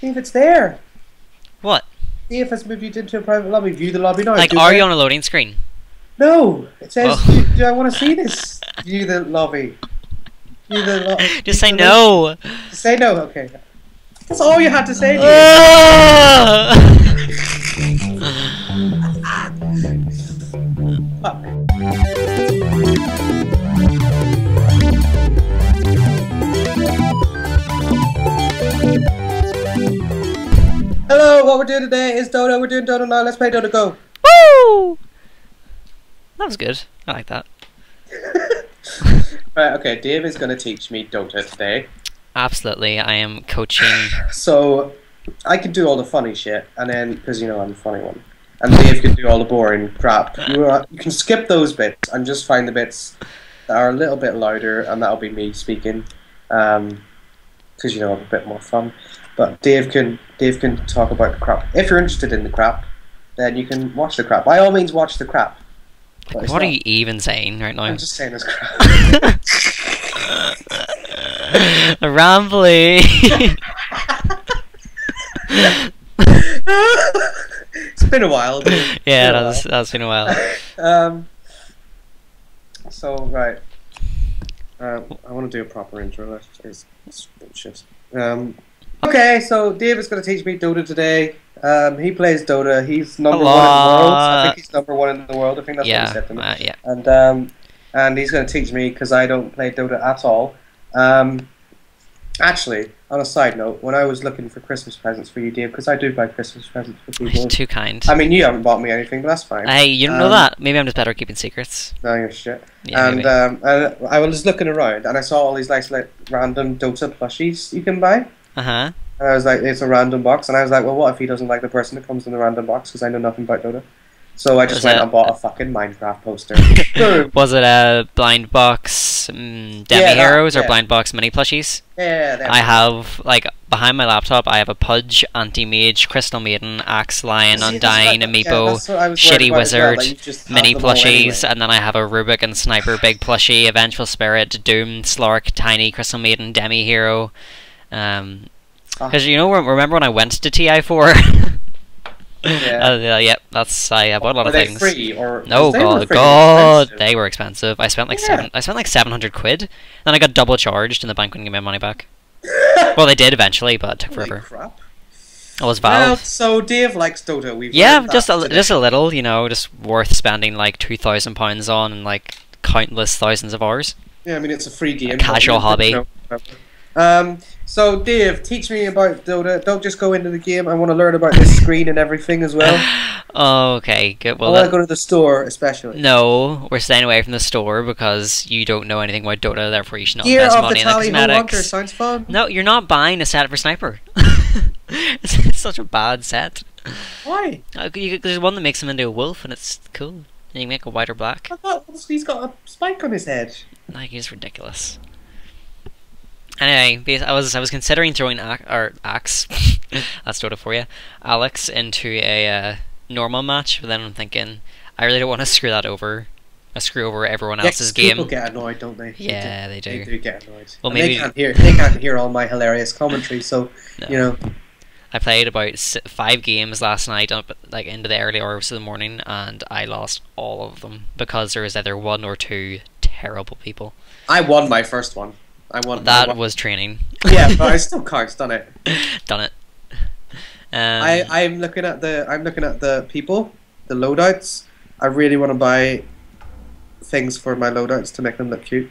See if it's there. What? See if it's moved you into a private lobby. View the lobby now. Like, Do are you on a loading screen? No. It says, Oh. do, do I want to see this? View the lobby. View the lo- Just say no. Say no. Okay. That's all you had to say. Dude. Hello, what we're doing today is Dota. We're doing Dota now. Let's play Dota Go. Woo! That was good. I like that. Right, okay, Dave is going to teach me Dota today. Absolutely. I am coaching. So I can do all the funny shit, and then, because you know I'm the funny one. And Dave can do all the boring crap. You, uh, you can skip those bits and just find the bits that are a little bit louder, and that'll be me speaking. Because, you know, I'm a bit more fun. But Dave can Dave can talk about the crap. If you're interested in the crap, then you can watch the crap. By all means, watch the crap. But What are not- you even saying right now? I'm just saying it's crap. Rambly. it's been a while. Dave. yeah, Been a that's that's been a while. um. So right, uh, I want to do a proper intro. That's it's, it's bullshit. Um. Okay, so Dave is going to teach me Dota today. Um, he plays Dota. He's number one in the world. I think he's number one in the world. I think that's what he said to me. uh, yeah. And um, and he's going to teach me because I don't play Dota at all. Um, actually, on a side note, when I was looking for Christmas presents for you, Dave, because I do buy Christmas presents for people. Too kind. I mean, you haven't bought me anything, but that's fine. Hey, you don't know Um, that? Maybe I'm just better at keeping secrets. No, you're shit. Yeah, and um, and I was looking around and I saw all these nice like random Dota plushies you can buy. Uh huh. And I was like, it's a random box, and I was like, well, what if he doesn't like the person that comes in the random box? Because I know nothing about Dota. So I just Was went it- and bought a fucking Minecraft poster. Was it a blind box um, demi Yeah, that- heroes or blind box mini plushies? Yeah, there. I have like behind my laptop. I have a Pudge, Anti Mage, Crystal Maiden, Axe Lion, See, Undyne, yeah, Amiibo, that's what I was worried Shitty well, Wizard, just have mini plushies, anyway. and then I have a Rubik and Sniper big plushie, Vengeful Spirit, Doom, Slark, Tiny, Crystal Maiden, Demi Hero. Um, Ah. because you know, remember when I went to TI four? Yeah. uh, yeah, yep, that's I bought a lot Are of they things. free or? No, they were god, god, expensive. they were expensive. I spent like Yeah. seven. I spent like seven hundred quid. Then I got double charged, and the bank wouldn't give me my money back. Well, they did eventually, but it took Holy forever. crap. It was Valve. Well, so Dave likes Dota. We've yeah, just a today. just a little, you know, just worth spending like two thousand pounds on and like countless thousands of hours. Yeah, I mean it's a free game. casual but- hobby. Um, so Dave, teach me about Dota. Don't just go into the game. I want to learn about this screen and everything as well. okay, good. I Well, want to go to the store, especially. no, we're staying away from the store because you don't know anything about Dota. Therefore, you should not Gear invest of the money in the Hunter cosmetics. sounds fun. No, you're not buying a set for sniper. it's, such a bad set. Why? Uh, there's one that makes him into a wolf, and it's cool. And you make a white or black. I thought he's got a spike on his head. Like he's ridiculous. Anyway, I was I was considering throwing Ac- or Axe, that's Dota for you, Alex into a uh, normal match, but then I'm thinking I really don't want to screw that over, uh, screw over everyone else's Yeah, 'cause People game. get annoyed, don't they? Yeah, they do. They do. do get annoyed. Well, And maybe- they can't hear. They can't hear all my hilarious commentary. So No. you know, I played about five games last night, up like into the early hours of the morning, and I lost all of them because there was either one or two terrible people. I won my first one. I won. I That won. was training. yeah, but I still counts, done it. Done it. Um, I I'm looking at the I'm looking at the people, the loadouts. I really want to buy things for my loadouts to make them look cute.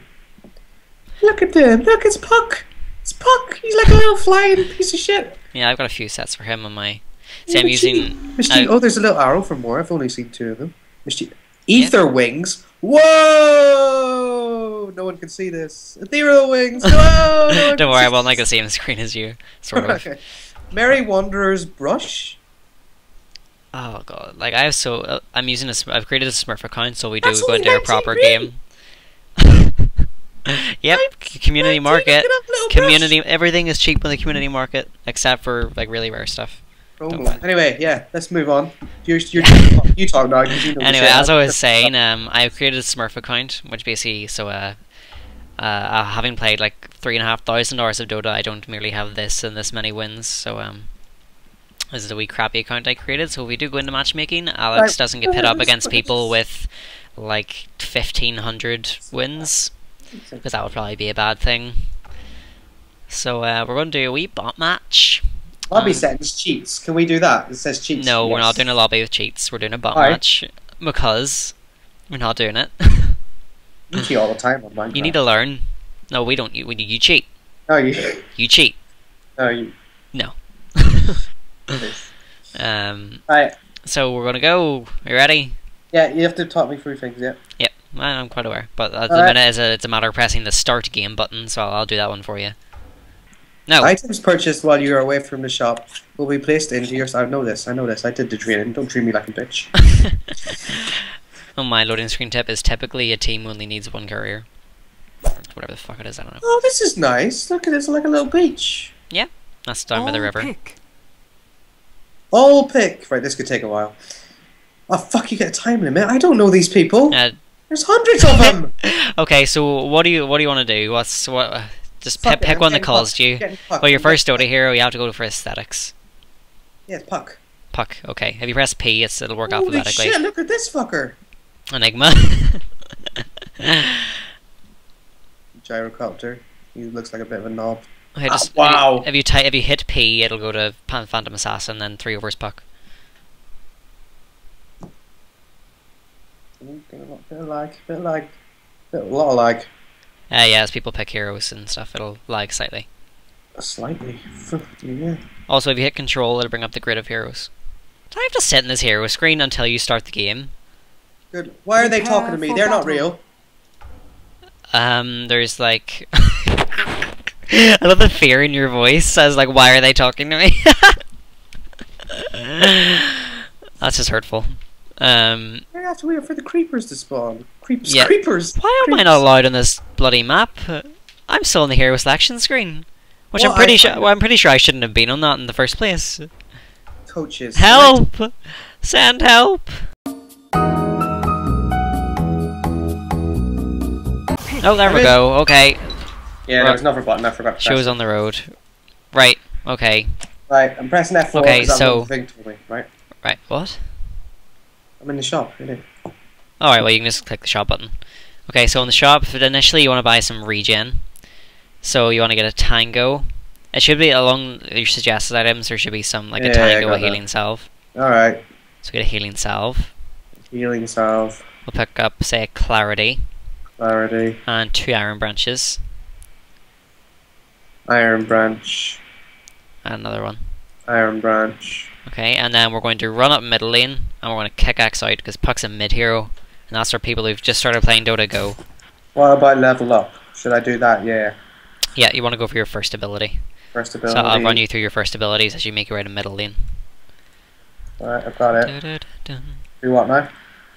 Look at them! Look, it's Puck. It's Puck. He's like a little flying piece of shit. yeah, I've got a few sets for him on my. See, I'm using. Oh, there's a little arrow for more. I've only seen two of them. Mischief- Ether wings. Whoa! No one can see this. Ethereal wings. Whoa! no Don't worry, I'm on like the same screen as you, sort of. Okay. Merry Wanderer's brush. Oh god, like I have so uh, I'm using a I've created a Smurf account, so we do That's go into a proper game. yep, community market. look at that little brush. Community, everything is cheap in the community market except for like really rare stuff. Oh, Don't well. mind. Anyway, yeah, let's move on. You're, you're, you talk now. You know Anyway, as I was saying, um, I've created a Smurf account, which basically so uh, uh, uh, having played like three and a half thousand hours of Dota, I don't merely have this and this many wins. So um, This is a wee crappy account I created, so if we do go into matchmaking, Alex doesn't get pit up against people with like 1500 wins, because that would probably be a bad thing. So uh, we're going to do a wee bot match. Lobby Um, settings cheats. Can we do that? It says cheats. No, we're not doing a lobby with cheats. We're doing a bot Alright. match because we're not doing it. You cheat all the time on Minecraft. you need to learn. No, we don't. You, we, you cheat. No, you. You cheat. No, you. No. um. Right. So we're gonna go. Are you ready? Yeah, you have to talk me through things. Yeah. Yep. I'm quite aware, but at the Alright. minute it's a, it's a matter of pressing the start game button. So I'll, I'll do that one for you. No. Items purchased while you are away from the shop will be placed into your. I know this. I know this. I did the training. Don't treat me like a bitch. oh, my loading screen tip is typically a team only needs one courier. Whatever the fuck it is, I don't know. Oh, this is nice. Look at this, like a little beach. Yeah, that's down by the All river. pick. All pick. Right, this could take a while. Oh fuck! You get a time limit. I don't know these people. Uh, There's hundreds of them. okay, so what do you what do you want to do? What's what? Just Fuck pick, pick I'm one that calls puck. you. Getting. Well, your I'm first getting Dota hero, you have to go for aesthetics. puck. Yeah, it's puck. Puck. Okay. Have you pressed P? It's it'll work Holy alphabetically. shit! Look at this fucker. Enigma. Gyrocopter. He looks like a bit of a knob. okay, Ah, just, wow. If you, if you type, if you hit P, it'll go to Pan- Phantom Assassin, then three overs puck. Ooh, Bit of bit of lag. Bit of a lot of lag. Uh, yeah, as people pick heroes and stuff, it'll lag slightly. Slightly. yeah. Also, if you hit Control, it'll bring up the grid of heroes. Do I have to sit in this hero screen until you start the game? Good. Why are they Prepare talking to me? They're not real. Um, there's like. I love the fear in your voice. I was like, why are they talking to me? That's just hurtful. Um, We have to wait for the creepers to spawn. Creepers. Yeah. Creepers. why am I not allowed on this bloody map? I'm still on the hero selection screen, which I'm pretty sure. find Well, I'm pretty sure I shouldn't have been on that in the first place. Coaches. Help! Send help! Oh, there we Right. go. Okay, Yeah, there was another button. I forgot to press. shows on the road. Right. Okay. Right, I'm pressing F4 Okay, that so- thing told me. Right, Right. What? I'm in the shop. Really. Alright, well, you can just click the shop button. Okay, so in the shop, initially you want to buy some regen. So you want to get a tango. It should be along your suggested items, there should be some, like Yeah, a tango, a healing salve. All right, So get a healing salve. healing salve, We'll pick up, say, a clarity clarity, and two iron branches. iron branch, And another one. iron branch. Okay, and then we're going to run up middle lane, and we're going to kick Axe out, because Puck's a mid hero. And that's for people who've just started playing Dota Go. What about level up? Should I do that? Yeah. Yeah, you want to go for your first ability. First ability. So I'll run you through your first abilities as you make your way to middle lane. Alright, I've got it. Da-da-da-dun. Do what now?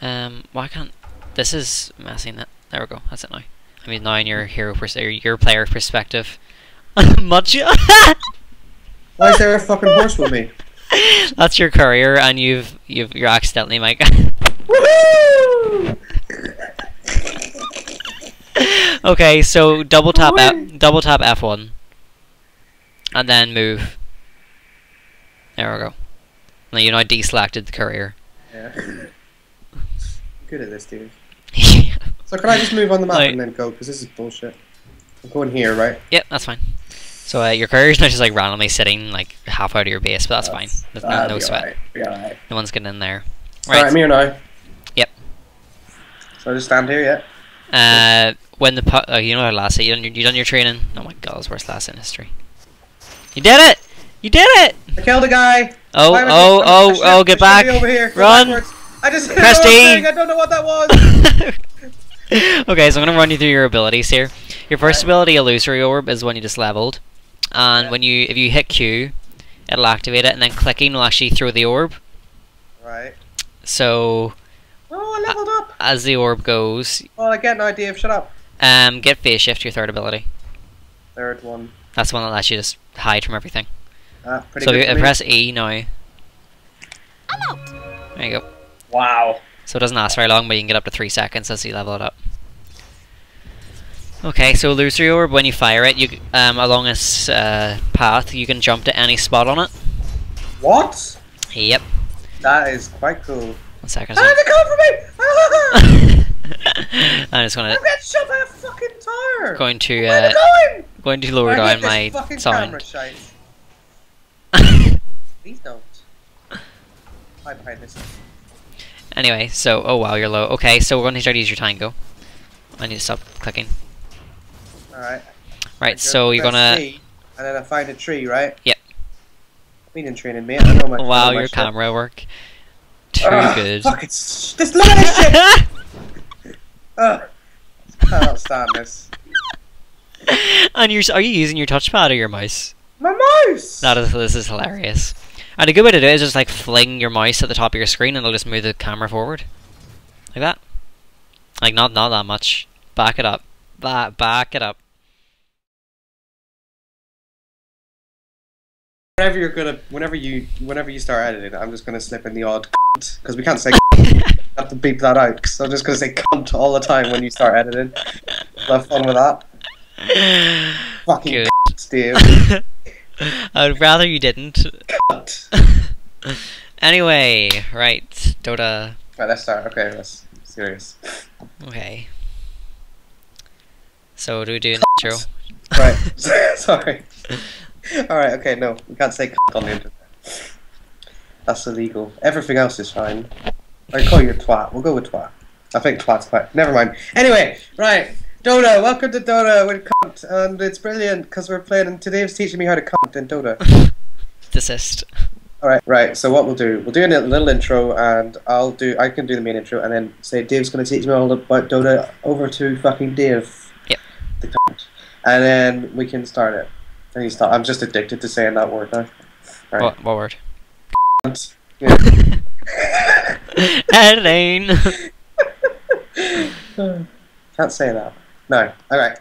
Um, why can't this is messing it? There we go. That's it now. I mean, now in your hero pers- your player perspective. Much. Why is there a fucking horse with me? That's your courier, and you've you've you're accidentally Mike. Woohoo! okay, so double tap F, double tap F1, and then move. There we go. Now you now deselected the courier. Yeah. Good at this, dude. So can I just move on the map Like- and then go? Because this is bullshit. I'm going here, right? yep, that's fine. So uh, your courier's not just like randomly sitting like half out of your base, but that's fine. There's no, no sweat. alright, be alright. No one's getting in there. Alright, me or now? So I just stand here, yeah? Uh, when the pu- oh, you know how last you done your, you done your training. Oh my god, it's worst last in history. You did it! You did it! I killed a guy! Oh I oh oh oh! Get back! Over here. Go Run! backwards. I just Press D. I don't know what that was. okay, so I'm gonna run you through your abilities here. Your first ability, Illusory Orb, is when you just leveled, and Yeah. when you if you hit Q, it'll activate it, and then clicking will actually throw the orb. right. So Oh, I leveled up. as the orb goes, Oh, I get an idea. of Shut up. um, get phase shift your third ability. Third one. That's the one that lets you just hide from everything. Ah, pretty so good if you press E now. I'm out. There you go. Wow. So it doesn't last very long, but you can get up to three seconds as you level it up. Okay, so illusory orb, when you fire it, you um, along this uh, path, you can jump to any spot on it. What? Yep. That is quite cool. One second. Ah, they come for me! I'm just gonna I'm getting shot by a fucking tire! going to Where uh, they going? going to lower I down my fucking sound. Please don't. Hide behind this. Anyway, so oh wow, you're low. Okay, so we're going to try to use your tango. I need to stop clicking. Alright. Right, so you're gonna. C, and then I find a tree, right? Yep. Been training, mate. I know my. Wow, your camera work. Too Ugh, good. Fuck it's this look at this shit! Ugh. Cannot stand this. and you're are you using your touchpad or your mouse? My mouse! That is this is hilarious. And a good way to do it is just like fling your mouse at the top of your screen and it'll just move the camera forward. Like that. Like not not that much. Back it up. Back back it up. Whenever you're gonna, whenever you, whenever you start editing, I'm just gonna slip in the odd because we can't say. I have to beep that out because I'm just gonna say cunt all the time when you start editing. Have fun with that. Fucking Good. cunt, I'd rather you didn't. Cunt. Anyway, right, Dota. Right, let's start. Okay, let's serious. Okay. So do we do an intro? Right, sorry. All right, okay, no, we can't say on the internet. That's illegal. Everything else is fine. I call you a twat. We'll go with twat. I think twat's quite. Never mind. Anyway, right. Dota, welcome to Dota with cunt, and it's brilliant because we're playing. And today's teaching me how to cunt in Dota. Desist. All right, right. So what we'll do, we'll do a little intro, and I'll do. I can do the main intro, and then say Dave's going to teach me all about Dota. Over to fucking Dave. Yep. The cunt, and then we can start it. I'm just addicted to saying that word now. Right. What, what word? Yeah. Editing. Can't say that. No. All right.